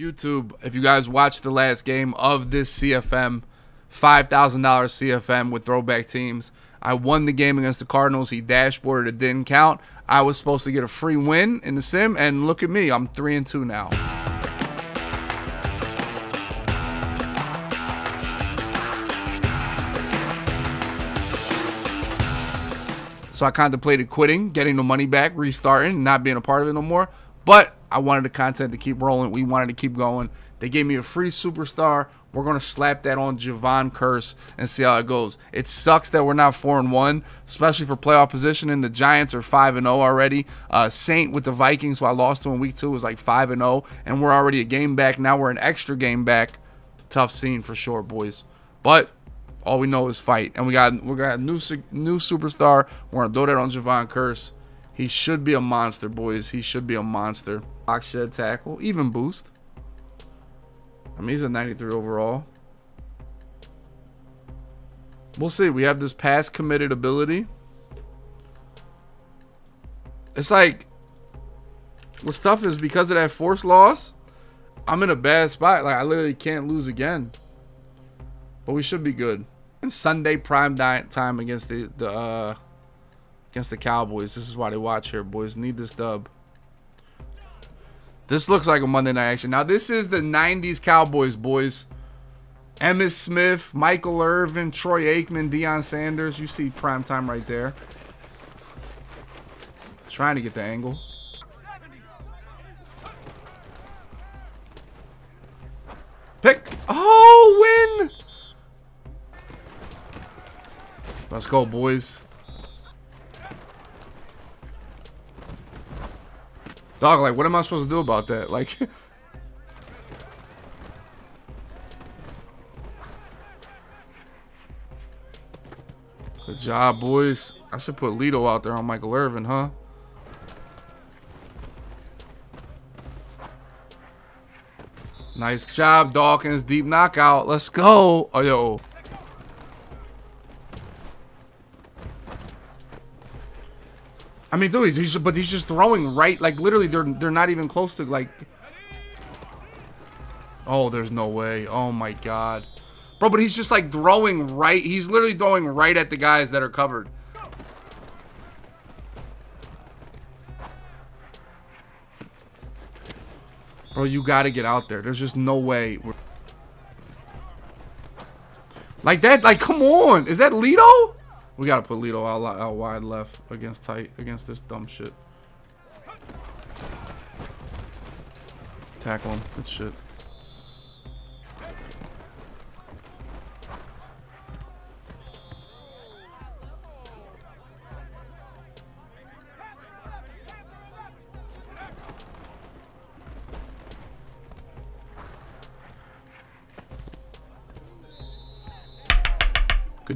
YouTube, if you guys watched the last game of this CFM, $5,000 CFM with throwback teams, I won the game against the Cardinals. He dashboarded, it didn't count. I was supposed to get a free win in the sim, and look at me, I'm 3 and 2 now. So I contemplated quitting, getting the money back, restarting, not being a part of it no more. But I wanted the content to keep rolling. We wanted to keep going. They gave me a free superstar. We're gonna slap that on Jevon Kearse and see how it goes. It sucks that we're not four and one, especially for playoff positioning. The Giants are five and zero already. Uh, Saint with the Vikings, who I lost to in week two, was like five and zero, and we're already a game back. Now we're an extra game back. Tough scene for sure, boys. But all we know is fight, and we got we got a new new superstar. We're gonna throw that on Jevon Kearse. He should be a monster, boys. He should be a monster. Box shed tackle, even boost. I mean, he's a 93 overall. We'll see. We have this pass committed ability. It's like, what's tough is because of that force loss, I'm in a bad spot. Like, I literally can't lose again. But we should be good. And Sunday prime time against the the uh, against the Cowboys. This is why they watch here, boys. Need this dub. This looks like a Monday night action. Now this is the '90s Cowboys, boys. Emmitt Smith, Michael Irvin, Troy Aikman, Deion Sanders. You see prime time right there. Trying to get the angle. Pick. Oh, win. Let's go, boys. Dog, like, what am I supposed to do about that? Like... Good job, boys. I should put Lito out there on Michael Irvin, huh? Nice job, Dawkins. Deep knockout. Let's go. Oh, yo. I mean, dude, he's but he's just throwing right, like literally, they're they're not even close to like. Oh, there's no way. Oh my god, bro! But he's just like throwing right. He's literally throwing right at the guys that are covered. Bro, you gotta get out there. There's just no way. Like that, like, come on. Is that Lito? We gotta put Lito out, out wide left against tight against this dumb shit. Tackle him. Good shit.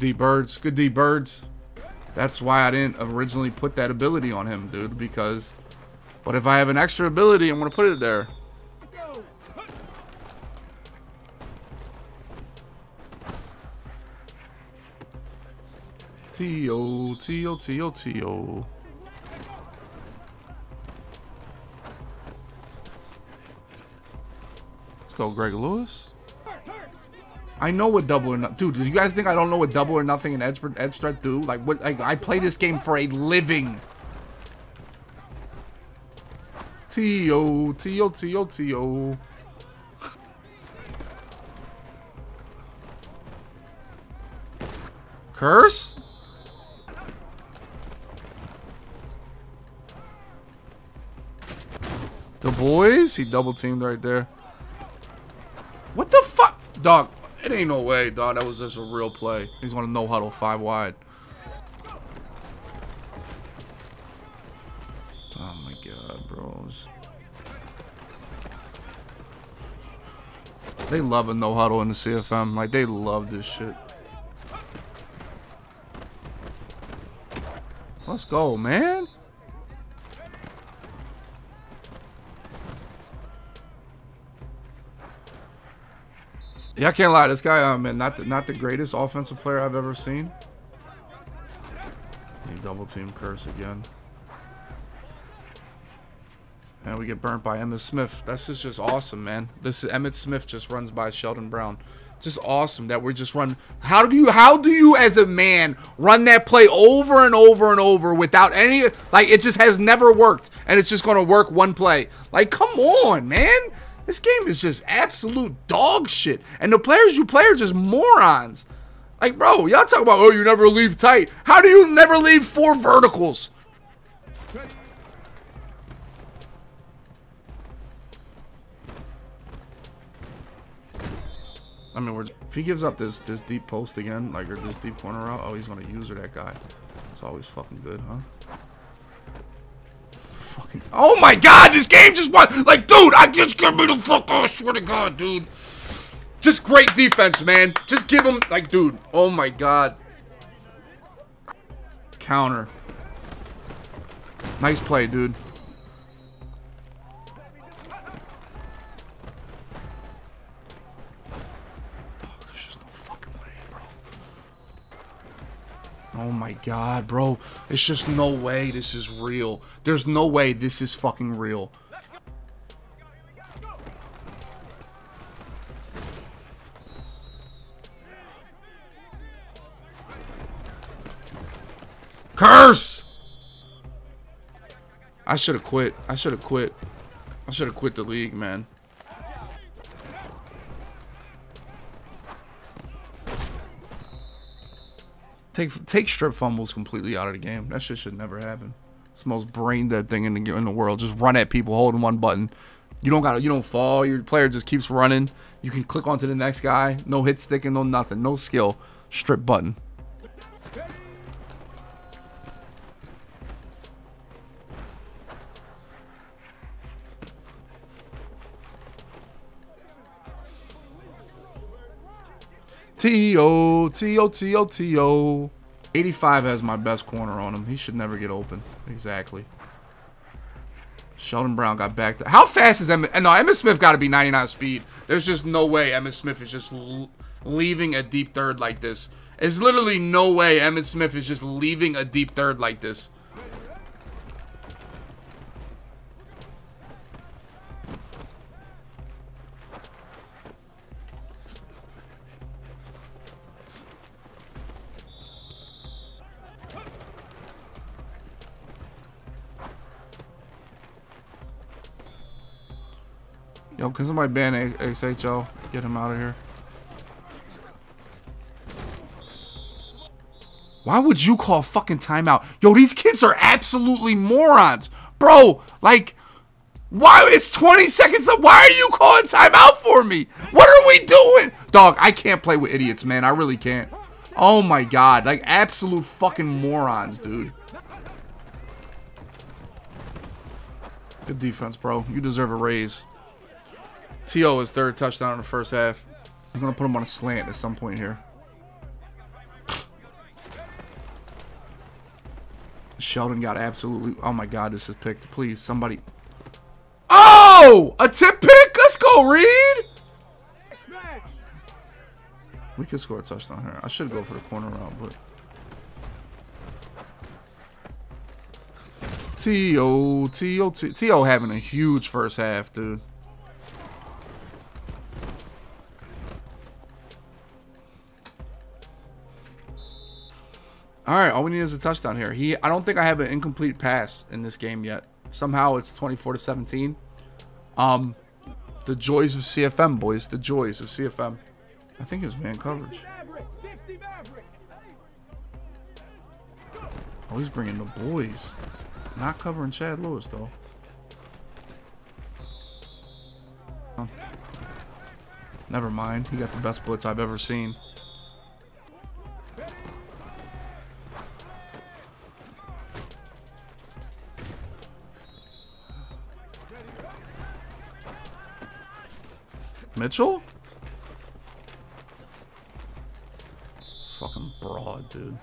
D birds. Good D birds. That's why I didn't originally put that ability on him, dude. Because, but if I have an extra ability, I'm gonna put it there. T-O, T-O, T-O, T-O. Let's go, Greg Lewis. I know what double or not, dude. Do you guys think I don't know what double or nothing and edge edge threat do? Like what? Like, I play this game for a living. T O T O T O T O. Kearse? The boys? He double teamed right there. What the fuck? Dog, it ain't no way, dog. That was just a real play. He's gonna no huddle five wide. Oh my god, bros. They love a no huddle in the CFM. Like they love this shit. Let's go, man. Yeah, I can't lie. This guy, um, man, not the, not the greatest offensive player I've ever seen. He double team Kearse again. And we get burnt by Emmitt Smith. That's just, just awesome, man. This is Emmitt Smith just runs by Sheldon Brown. Just awesome that we're just run. How do you, how do you as a man run that play over and over and over without any, like it just has never worked. And it's just to work one play. Like, come on, man. This game is just absolute dog shit. And the players you play are just morons. Like, bro, y'all talk about, oh, you never leave tight. How do you never leave four verticals? I mean, if he gives up this this deep post again, like or this deep corner route, oh, he's gonna use her that guy. It's always fucking good, huh? Fucking. Oh my god, this game just won. Like, dude, I just get me the fuck off. I swear to God, dude. Just great defense, man. Just give him, like, dude. Oh my god. Counter. Nice play, dude. Oh my god, bro. It's just no way this is real. There's no way this is fucking real. Kearse! I should have quit. I should have quit. I should have quit the league, man. Take take strip fumbles completely out of the game. That shit should never happen. It's the most brain dead thing in the in the world. Just run at people holding one button. You don't got you don't fall. Your player just keeps running. You can click onto the next guy. No hit sticking, no nothing, no skill. Strip button. T-O, T-O, T-O, T-O. 85 has my best corner on him. He should never get open. Exactly. Sheldon Brown got back. How fast is Emmitt? No, Emmitt Smith got to be 99 speed. There's just no way Emmitt Smith is just leaving a deep third like this. There's literally no way Emmitt Smith is just leaving a deep third like this. Yo, can somebody ban XHL? Get him out of here. Why would you call fucking timeout? Yo, these kids are absolutely morons. Bro, like, why? It's 20 seconds up. Why are you calling timeout for me? What are we doing? Dog, I can't play with idiots, man. I really can't. Oh my god. Like, absolute fucking morons, dude. Good defense, bro. You deserve a raise. T.O. his third touchdown in the first half. I'm going to put him on a slant at some point here. Sheldon got absolutely... Oh my god, this is picked. Please, somebody... Oh! A tip pick? Let's go, Reed! We could score a touchdown here. I should go for the corner route, but... T.O. T.O. T.O. having a huge first half, dude. All right, all we need is a touchdown here. He, I don't think I have an incomplete pass in this game yet. Somehow it's 24 to 17. Um, the joys of CFM, boys. The joys of CFM. I think it was man coverage. Oh, he's bringing the boys. Not covering Chad Lewis, though. Never mind. He got the best blitz I've ever seen. Mitchell? Fucking broad, dude.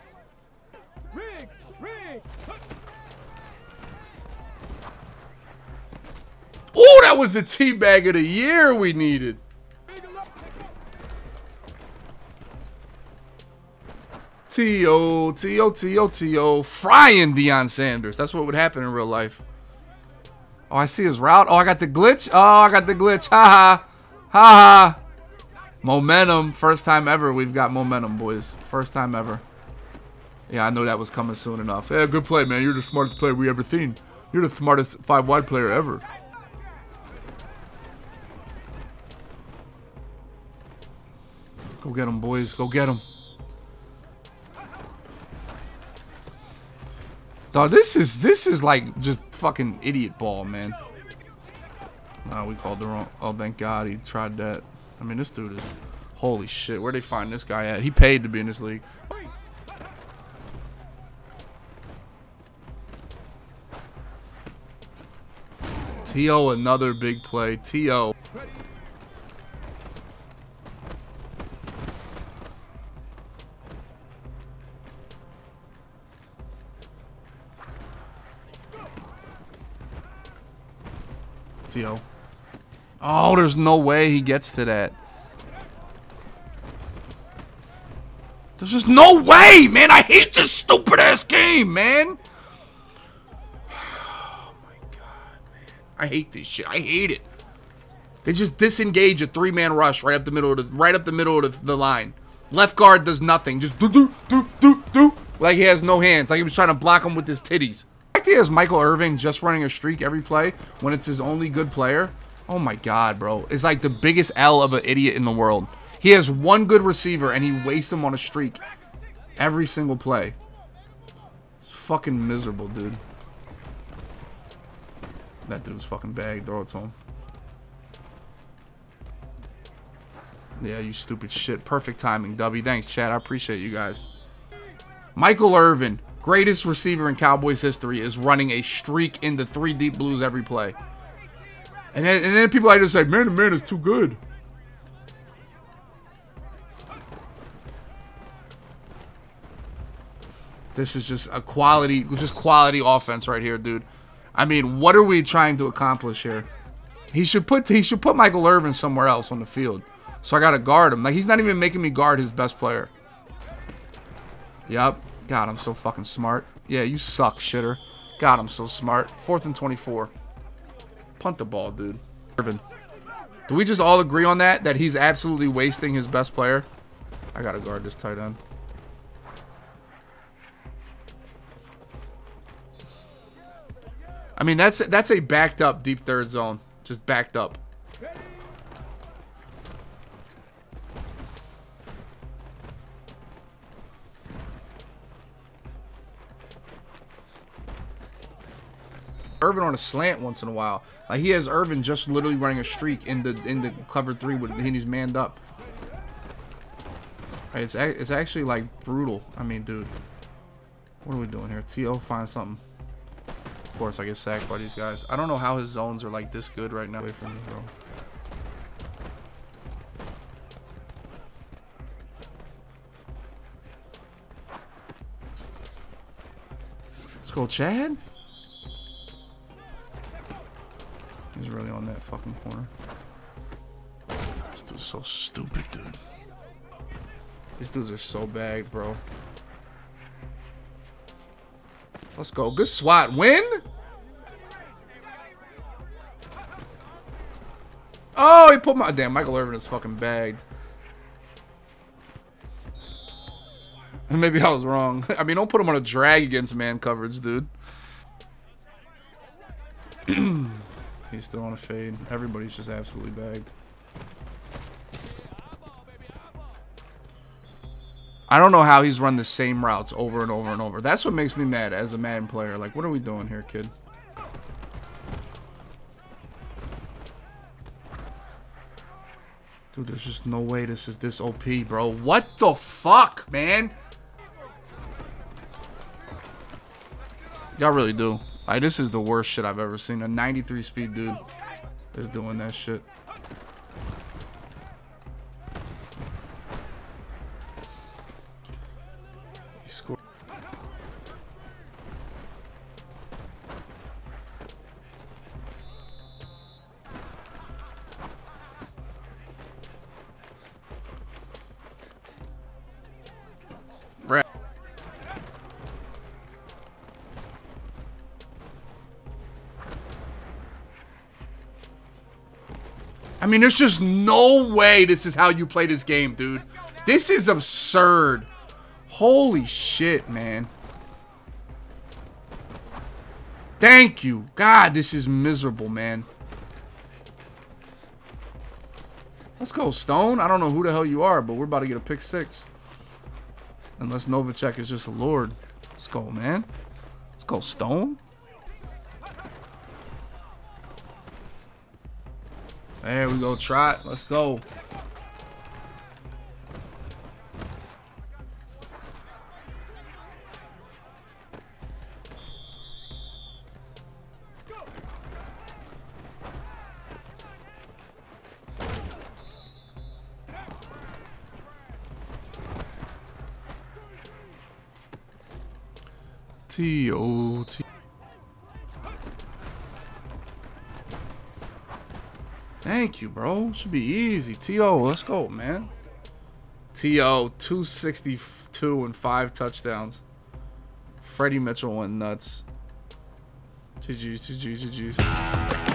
Oh, that was the teabag of the year we needed. T.O. T.O. T.O. T.O. Frying Deion Sanders. That's what would happen in real life. Oh, I see his route. Oh, I got the glitch. Oh, I got the glitch. Ha ha. Ha ha. Momentum. First time ever we've got momentum, boys. First time ever. Yeah, I know that was coming soon enough. Yeah, good play, man. You're the smartest player we ever seen. You're the smartest five-wide player ever. Go get him, boys. Go get him. Dog, this is this is like just fucking idiot ball, man. We called the wrong. Oh, thank God he tried that. I mean, this dude is. Holy shit, where'd they find this guy at? He paid to be in this league. T.O. another big play. T.O. T.O. Oh, there's no way he gets to that. There's just no way, man. I hate this stupid ass game, man. Oh my god, man. I hate this shit. I hate it. They just disengage a three-man rush right up the middle of the right up the middle of the, line. Left guard does nothing. Just do do do do do. Like he has no hands. Like he was trying to block him with his titties. The idea is Michael Irvin just running a streak every play when it's his only good player. Oh my god, bro. It's like the biggest L of an idiot in the world. He has one good receiver and he wastes him on a streak every single play. It's fucking miserable, dude. That dude's fucking bag. Throw it to him. Yeah, you stupid shit. Perfect timing, W. Thanks, Chad. I appreciate you guys. Michael Irvin, greatest receiver in Cowboys history, is running a streak in the three deep blues every play. And then, and then people like to say, man, the man is too good. This is just a quality, just quality offense right here, dude. I mean, what are we trying to accomplish here? He should put he should put Michael Irvin somewhere else on the field. So I gotta guard him. Like he's not even making me guard his best player. Yep. God, I'm so fucking smart. Yeah, you suck, shitter. God, I'm so smart. Fourth and 24. Punt the ball, dude. Irvin. Do we just all agree on that? That he's absolutely wasting his best player? I gotta guard this tight end. I mean, that's that's a backed up deep third zone. Just backed up. Irvin on a slant once in a while. Like he has Irvin just literally running a streak in the in the cover three with when he's manned up. It's it's actually like brutal. I mean, dude, what are we doing here? To find something. Of course, I get sacked by these guys. I don't know how his zones are like this good right now. Away from me, bro. Let's go, Chad. On fucking corner. This dude's so stupid, dude. These dudes are so bagged, bro. Let's go. Good swat. Win? Oh, he put my... Damn, Michael Irvin is fucking bagged. Maybe I was wrong. I mean, don't put him on a drag against man coverage, dude. He's still on a fade. Everybody's just absolutely bagged. I don't know how he's run the same routes over and over and over. That's what makes me mad as a Madden player. Like, what are we doing here, kid? Dude, there's just no way this is this OP, bro. What the fuck, man? Y'all really do. Like, this is the worst shit I've ever seen. A 93 speed dude is doing that shit. Mean, there's just no way this is how you play this game, dude. This is absurd. Holy shit, man. Thank you. God, this is miserable, man. Let's go, Stone. I don't know who the hell you are, but we're about to get a pick six. Unless Novacek is just a lord. Let's go, man. Let's go, Stone. There we go, Trot. Let's go. T O T. Thank you, bro. Should be easy. T.O., let's go, man. T.O., 262 and five touchdowns. Freddie Mitchell went nuts. GG's, GG's, GG's.